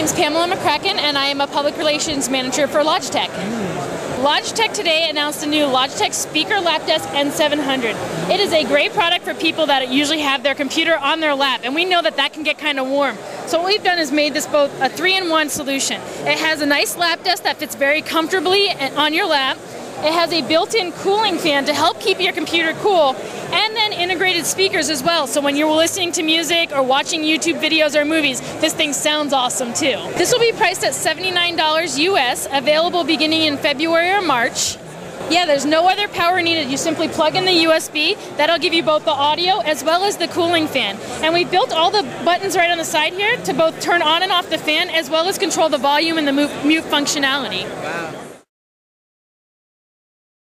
name's Pamela McCracken, and I am a public relations manager for Logitech. Logitech today announced a new Logitech Speaker Lap Desk N700. It is a great product for people that usually have their computer on their lap, and we know that that can get kind of warm. So what we've done is made this both a three-in-one solution. It has a nice lap desk that fits very comfortably eh, on your lap. It has a built-in cooling fan to help keep your computer cool, and then integrated speakers as well. So when you're listening to music or watching YouTube videos or movies, this thing sounds awesome too. This will be priced at $79 US, available beginning in February or March. Yeah, there's no other power needed. You simply plug in the USB. That'll give you both the audio as well as the cooling fan. And we built all the buttons right on the side here to both turn on and off the fan as well as control the volume and the mute functionality. Wow.